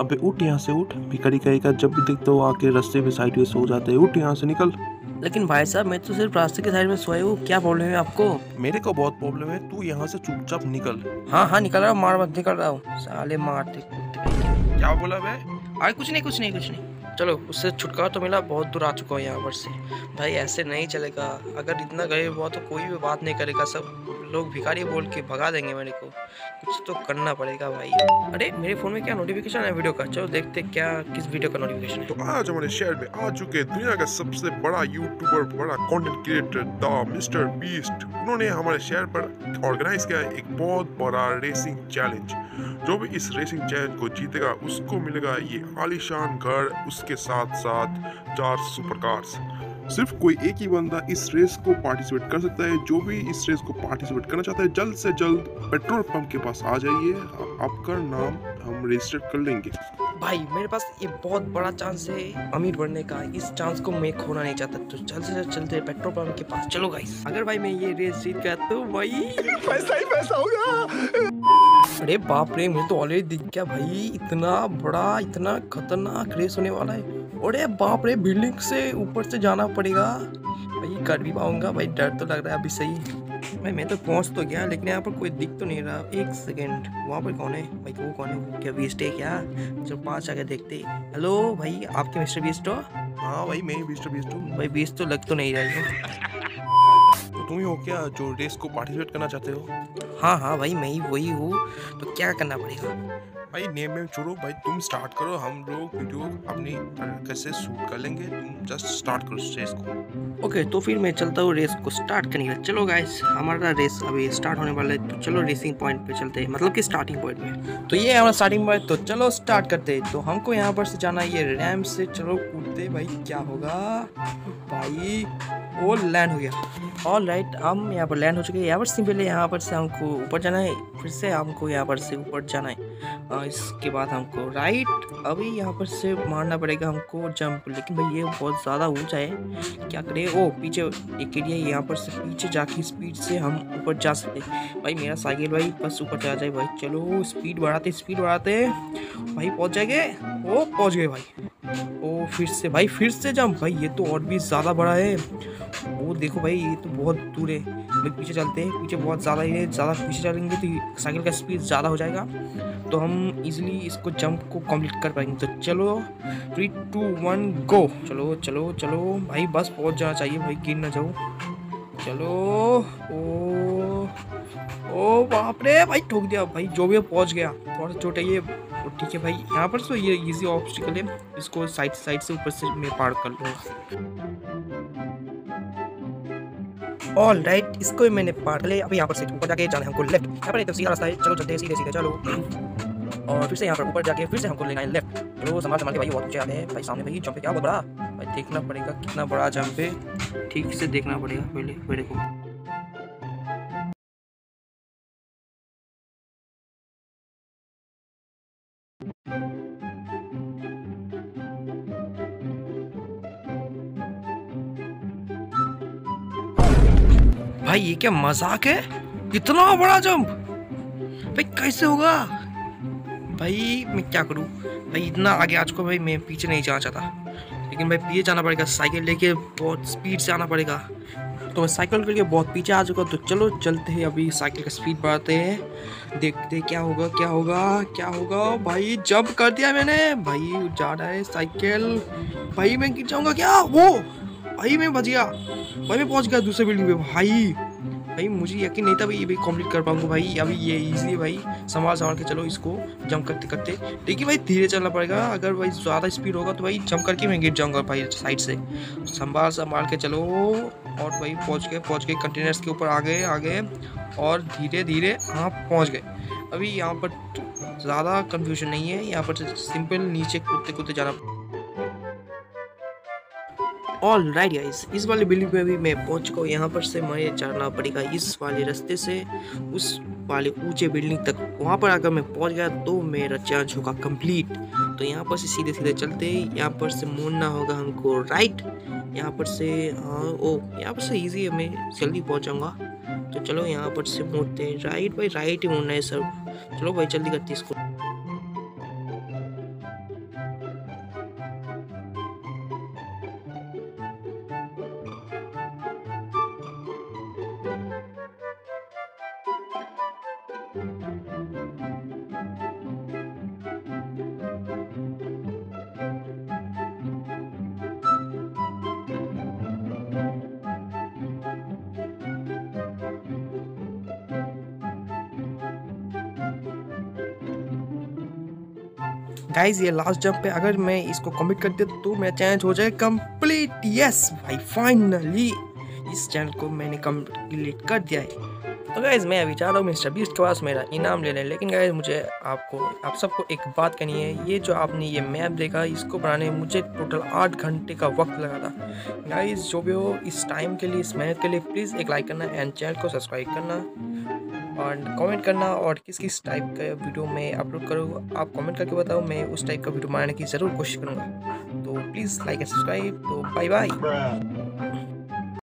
अबे उठ यहाँ से उठ। भिखारी कहेगा जब भी देखते हो आके रास्ते पे साइड में सो जाते हैं। उठ यहाँ से निकल। लेकिन भाई साहब मैं तो सिर्फ़ रास्ते के साइड में सोया हूँ। क्या प्रॉब्लम है आपको? मेरे को बहुत प्रॉब्लम है। तू यहाँ से चुपचाप निकल। हाँ हाँ निकल रहा हूँ। मार मत निकल रहा हूँ। साले मारते क्या बोला बे अरे कुछ नहीं कुछ नहीं कुछ नहीं। चलो उससे छुटकारा तो मिला। बहुत दूर आ चुका हूँ यहाँ पर से। भाई ऐसे नहीं चलेगा। अगर इतना गए हुआ तो कोई भी बात नहीं करेगा सब। लोग भिखारी बोल के भगा देंगे मेरे को। कुछ तो करना पड़ेगा भाई। अरे, मेरे फ़ोन में क्या नोटिफिकेशन है वीडियो का? चलो देखते क्या, किस वीडियो का नोटिफिकेशन तो आज हमारे शहर में आ चुके दुनिया का सबसे बड़ा यूट्यूबर बड़ा content creator the Mister Beast उन्होंने हमारे शहर पर ऑर्गेनाइज किया एक बहुत बड़ा रेसिंग चैलेंज जो भी इस रेसिंग चैलेंज को जीतेगा, उसको मिलेगा ये आलिशान घर, उसके साथ साथ चार सुपर कार्स सिर्फ़ कोई एक ही बंदा इस रेस को पार्टिसिपेट कर सकता है। जो भी इस रेस को पार्टिसिपेट करना चाहता है, जल्द से जल्द पेट्रोल पंप के पास आ जाइए। आपका नाम हम रजिस्टर कर लेंगे। भाई मेरे पास ये बहुत बड़ा चांस है। अमीर बनने का इस चांस को मैं खोना नहीं चाहता। तो जल्द से चलते पेट्रोल पंप के पास चलो गाइस अगर भाई मैं ये रेस जीत गया तो भाई पैसा ही पैसा होगा अरे बाप रे मुझे तो ऑलरेडी दिख गया भाई। इतना बड़ा इतना खतरनाक रेस होने वाला है। अरे बाप रे बिल्डिंग से ऊपर से जाना पड़ेगा। भाई कर भी पाऊँगा भाई डर तो लग रहा है अभी सही भाई मैं तो पहुँच तो गया लेकिन यहाँ पर कोई दिख तो नहीं रहा। एक सेकेंड वहाँ पर कौन है? भाई वो कौन है? क्या बीस्ट है क्या? जो पाँच आगे देखते हेलो भाई आपके मिस्टर बीस्ट हो? हाँ भाई मैं मिस्टर बीस्ट हूँ। भाई बीस्ट तो लग तो नहीं रहा है। तो तुम ही हो क्या जो रेस को पार्टिसिपेट करना चाहते हो? हाँ हाँ भाई मैं ही वही हूँ। तो क्या करना पड़ेगा? भाई नेम में छोड़ो, भाई तुम स्टार्ट करो, हम लोग वीडियो अपनी तरीके से शूट कर लेंगे, तुम जस्ट स्टार्ट करो रेस को। ओके तो फिर मैं चलता हूँ रेस को स्टार्ट करने के लिए। चलो गाइस हमारा रेस अभी स्टार्ट होने वाला है तो चलो रेसिंग पॉइंट पे चलते हैं मतलब कि स्टार्टिंग पॉइंट में। तो ये हमारा स्टार्टिंग पॉइंट तो चलो स्टार्ट करते हैं। तो हमको यहाँ पर से जाना है, ये रैम से। चलो कूदते भाई, क्या होगा? भाई, वो लैंड हो गया। ऑल राइट हम यहाँ पर लैंड हो चुके हैं। यहाँ पर सिंपल यहाँ पर से हमको ऊपर जाना है, फिर से हमको यहाँ पर से ऊपर जाना है। और इसके बाद हमको राइट अभी यहाँ पर से मारना पड़ेगा हमको जंप लेकिन भाई ये बहुत ज़्यादा ऊँचा है। क्या करें? ओ, पीछे एक एरिया यहाँ पर से पीछे जाके स्पीड से हम ऊपर जा सकते भाई मेरा साइकिल भाई बस ऊपर चला जाए भाई। चलो स्पीड बढ़ाते स्पीड बढ़ाते भाई पहुँच जाएँगे? ओ, पहुँच गए भाई। ओ, फिर से भाई, फिर से जंप भाई ये तो और भी ज़्यादा बड़ा है। वो देखो भाई, ये तो बहुत दूर है। भाई पीछे चलते हैं, पीछे बहुत ज़्यादा ही है, ज़्यादा पीछे चलेंगे तो साइकिल का स्पीड ज़्यादा हो जाएगा। तो हम इजीली इसको जंप को कंप्लीट कर पाएँगे। तो चलो थ्री टू वन गो चलो चलो चलो। भाई, बस पहुँच जाना चाहिए, भाई, गिर ना जाओ चलो, ओ ओ बाप रे भाई, ठोक दिया, भाई, जो भी पहुँच गया। थोड़ा चोट है ये। तो ठीक है, भाई, यहाँ पर तो ये इजी ऑब्स्टिकल है। इसको साइड साइड से ऊपर से मैं पार कर लूँगा ऑल राइट इसको भी मैंने पार कर लिया। अब यहाँ पर से ऊपर जाके जाना है हमको लेफ़्ट यहाँ पर एकदम सीधा रास्ता है। चलो, चलते हैं, सीधे सीधे, चलो। और फिर से यहाँ पर ऊपर जाके फिर से हमको लेना है लेफ़्ट चलो संभाल संभाल के भाई बहुत ऊँचे आते हैं। भाई सामने भाई जंप क्या बहुत बड़ा? भाई देखना पड़ेगा कितना बड़ा जंप है ठीक से देखना पड़ेगा पहले मेरे को भाई ये क्या मज़ाक है? इतना बड़ा जंप भाई कैसे होगा? भाई, मैं क्या करूँ? भाई, इतना आगे आ चुका भाई, मैं पीछे नहीं जाना चाहता। लेकिन भाई, पीछे जाना पड़ेगा, साइकिल लेके बहुत स्पीड से आना पड़ेगा। तो मैं साइकिल के लिए बहुत पीछे आ चुका तो चलो चलते हैं अभी साइकिल का स्पीड बढ़ाते हैं। देखते क्या होगा क्या होगा क्या होगा। भाई जंप कर दिया मैंने। भाई, जा रहा है साइकिल। भाई, मैं गिर जाऊँगा क्या? वो! भाई, मैं बच गया। भाई, मैं पहुँच गया दूसरे बिल्डिंग में भाई भाई, मुझे यकीन नहीं था भाई ये भी कंप्लीट कर पाऊँगा भाई। अभी ये है भाई, संभाल संभाल के चलो इसको जंप करते करते। लेकिन भाई, धीरे चलना पड़ेगा। अगर भाई ज़्यादा स्पीड होगा तो भाई जंप करके मैं गिर जाऊँगा भाई साइड से। संभाल संभाल के चलो। और भाई पहुँच गए पहुँच गए कंटेनर्स के ऊपर। आ गए आ गए। और धीरे धीरे हाँ पहुँच गए। अभी यहाँ पर ज़्यादा कंफ्यूजन नहीं है। यहाँ पर सिंपल नीचे कूदते कूदते जाना ऑल राइट गाइस इस वाले बिल्डिंग पे भी मैं पहुँच चुका हूँ। यहाँ पर से मुझे चढ़ना पड़ेगा इस वाले रास्ते से, उस वाले ऊँचे बिल्डिंग तक। वहाँ पर अगर मैं पहुँच गया तो मेरा चांस होगा कंप्लीट तो यहाँ पर से सीधे सीधे चलते यहाँ पर से मुड़ना होगा हमको राइट यहाँ पर से हाँ ओ, यहाँ पर से ईजी है, मैं जल्दी पहुँचाऊँगा। तो चलो, यहाँ पर से मुड़ते हैं। राइट भाई राइट ही मुड़ना है सर चलो, भाई, जल्दी करते इसको। गाइस ये लास्ट जंप पे अगर मैं इसको कमिट कर दिया तो मेरा चैलेंज हो जाए कंप्लीट यस भाई फाइनली इस चैनल को मैंने कंप्लीट कर दिया है। तो गाइज़ मैं अभी जा रहा हूँ मिस्टर बीस्ट के पास मेरा इनाम लेने। लेकिन गाइज़ मुझे आपको, आप सबको एक बात करनी है। ये जो आपने ये मैप देखा, इसको बनाने में मुझे टोटल आठ घंटे का वक्त लगा था। गाइज़ जो भी हो, इस टाइम के लिए, इस मेहनत के लिए प्लीज़ एक लाइक करना एंड चैनल को सब्सक्राइब करना। और कमेंट करना और किस किस टाइप का वीडियो मैं अपलोड करूँ, आप कमेंट करके बताओ, मैं उस टाइप का वीडियो बनाने की ज़रूर कोशिश करूँगा। तो प्लीज़ लाइक एंड सब्सक्राइब तो बाय बाय